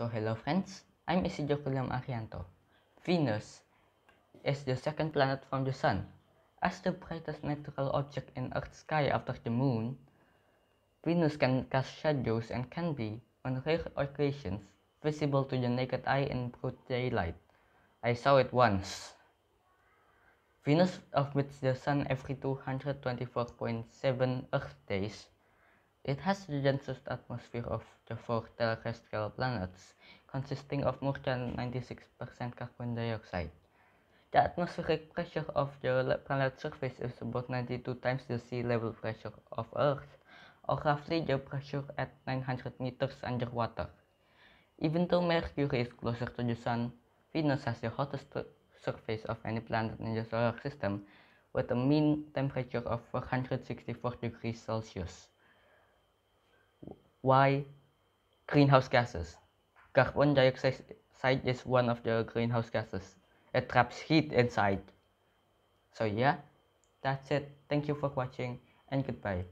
So hello friends, I'm Isidore Kulam Ariyanto. Venus is the second planet from the Sun. As the brightest natural object in Earth's sky after the Moon, Venus can cast shadows and can be, on rare occasions, visible to the naked eye in broad daylight. I saw it once. Venus orbits the Sun every 224.7 Earth days it has the densest atmosphere of the four terrestrial planets, consisting of more than 96% carbon dioxide. The atmospheric pressure of the planet's surface is about 92 times the sea level pressure of Earth, or roughly the pressure at 900 meters underwater. Even though Mercury is closer to the Sun, Venus has the hottest surface of any planet in the solar system, with a mean temperature of 464 degrees Celsius. Why? Greenhouse gases. Carbon dioxide is one of the greenhouse gases. It traps heat inside. So yeah, that's it. Thank you for watching and goodbye.